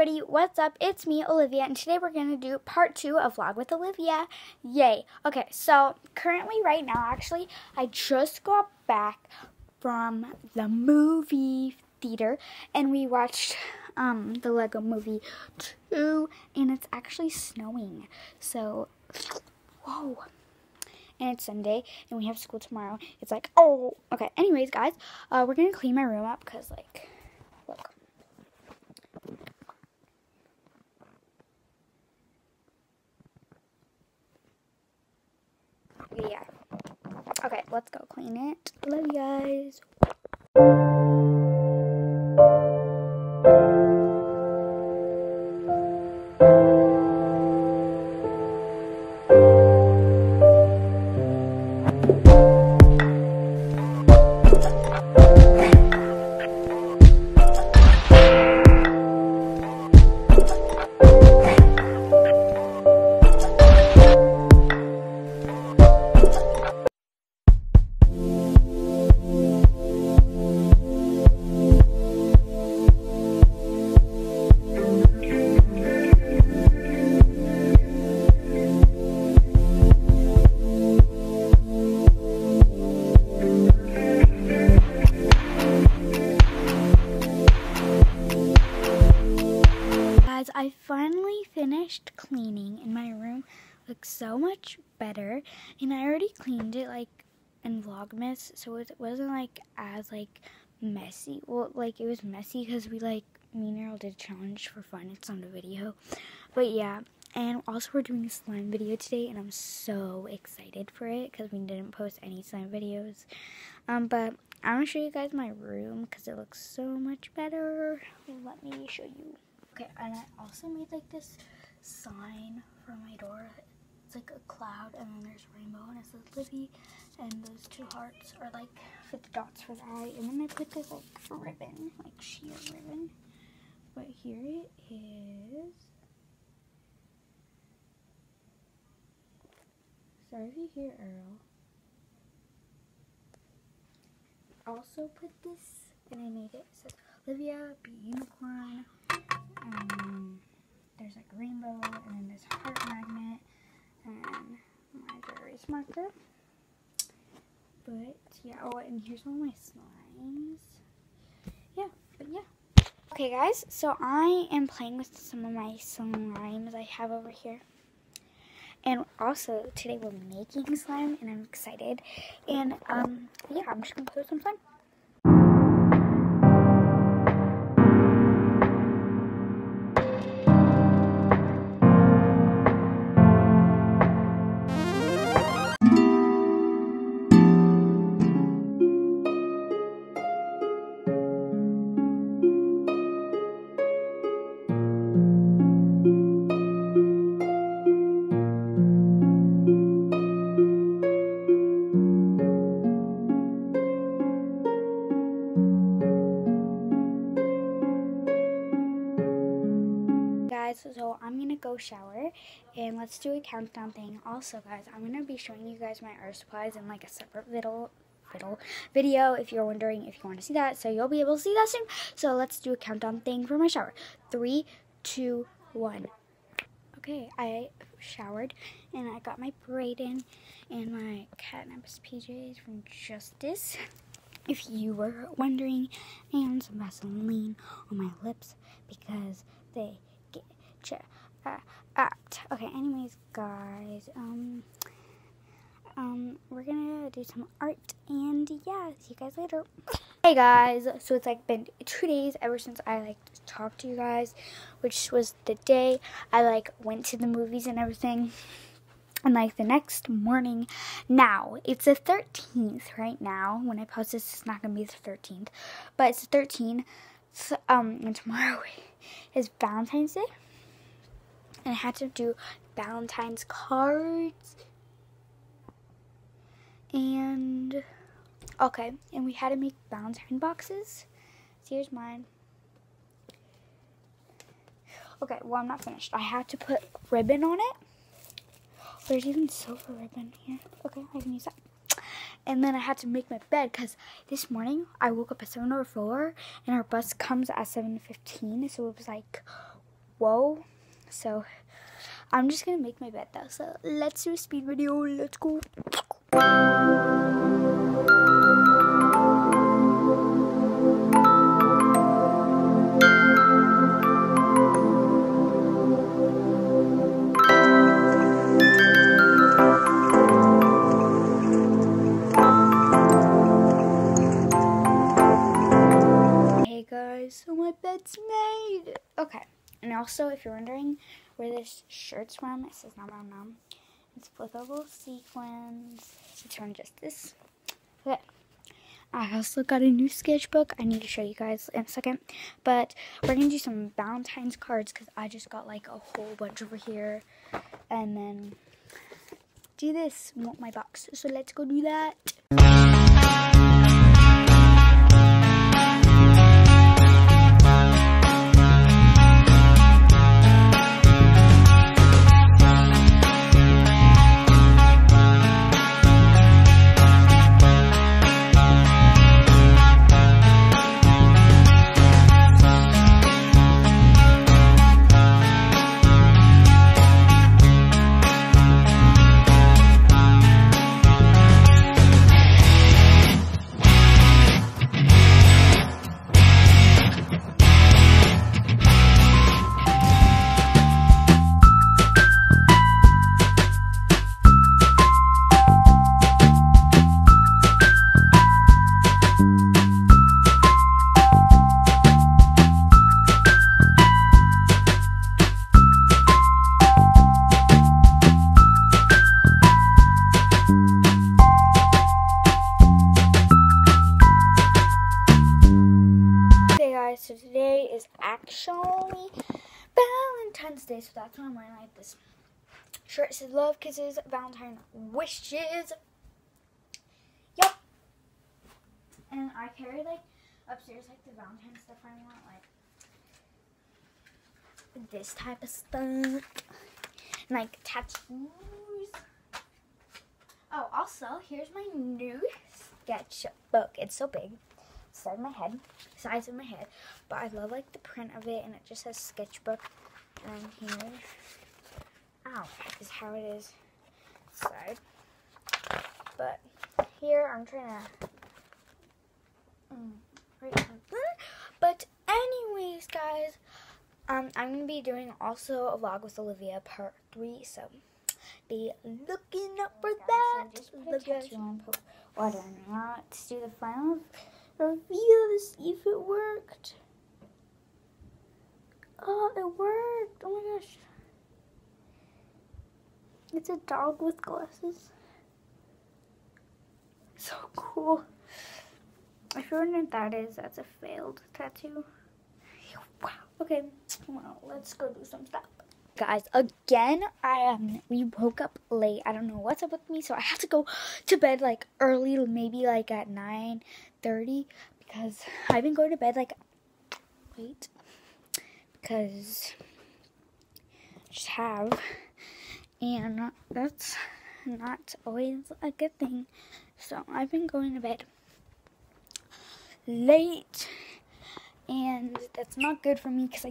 everybody, what's up? It's me, Olivia, and today we're going to do part two of Vlog with Olivia. Yay. Okay, so currently right now, actually, I just got back from the movie theater, and we watched um, the Lego movie 2, and it's actually snowing. So, whoa and it's Sunday, and we have school tomorrow. It's like, oh, okay. Anyways, guys, uh, we're gonna clean my room up because, like, look. Yeah. Okay, let's go clean it. Love you guys. Guys, looks so much better and I already cleaned it like in Vlogmas so it wasn't like as like messy. Well, like it was messy because we like me and Arielle did a challenge for fun. It's on the video. But yeah, and also we're doing a slime video today and I'm so excited for it because we didn't post any slime videos. Um, but I'm to show you guys my room because it looks so much better. Let me show you. Okay, and I also made like this sign for my door. It's like a cloud, and then there's a rainbow, and it says Livy, and those two hearts are like for the dots for the eye. And then I put this like ribbon, like sheer ribbon. But here it is. Sorry if you hear Arielle. Also put this, and I made it. It says Olivia, be unicorn. Um, there's like rainbow, and then this heart magnet, and my erase marker. But yeah, oh, and here's one of my slimes. Yeah, but yeah. Okay, guys, so I am playing with some of my slimes I have over here. And also, today we're making slime, and I'm excited. And, um, yeah, I'm just gonna play with some slime. Guys so i'm gonna go shower and let's do a countdown thing. Also guys i'm gonna be showing you guys my art supplies in like a separate little little video if you're wondering if you want to see that so you'll be able to see that soon. So let's do a countdown thing for my shower. Three two one. Okay i showered and i got my braid in and my catnap's pjs from justice if you were wondering and some vaseline on my lips because they get uh, apt. Okay, anyways, guys, um, um, we're gonna do some art, and yeah, see you guys later. Hey guys, so it's like been two days ever since I like talked to you guys, which was the day I like went to the movies and everything. And like the next morning, now it's the 13th right now. When I post this, it's not gonna be the 13th, but it's the 13th. So, um, and tomorrow is Valentine's Day, and I had to do Valentine's cards. And okay, and we had to make Valentine boxes. So here's mine. Okay, well I'm not finished. I had to put ribbon on it. There's even silver ribbon here. Okay, I can use that. And then I had to make my bed because this morning I woke up at 7.04 and our bus comes at 7.15. So it was like whoa. So I'm just gonna make my bed though. So let's do a speed video. Let's go. Hey guys, so my bed's made. Okay, and also if you're wondering where this shirt's from, it says nom nom nom. It's flippable sequins. It's from Justice. Okay. I also got a new sketchbook. I need to show you guys in a second. But we're going to do some Valentine's cards because I just got like a whole bunch over here. And then do this, want my box. So let's go do that. Actually Valentine's Day, so that's why I'm wearing like this shirt. It says love, kisses, Valentine wishes. Yep. And I carry like upstairs like the Valentine stuff I want, like this type of stuff. Like tattoos. Oh, also, here's my new sketchbook. It's so big side of my head, size of my head. But I love like the print of it, and it just says sketchbook. And here, ow, is how it is side. But here I'm trying to, mm, right. But anyways, guys, um, I'm gonna be doing also a vlog with Olivia part three, so be looking up for that. Love you guys. Water now. Let's do the final reveal to see if it worked. Oh, it worked. Oh my gosh. It's a dog with glasses. So cool. If you're wondering what that is, that's a failed tattoo. Wow. Okay, well, let's go do some stuff. Guys, again, I um we woke up late. I don't know what's up with me, so I have to go to bed like early, maybe like at nine thirty, because I've been going to bed like wait, because I just have, and that's not always a good thing. So I've been going to bed late, and that's not good for me because I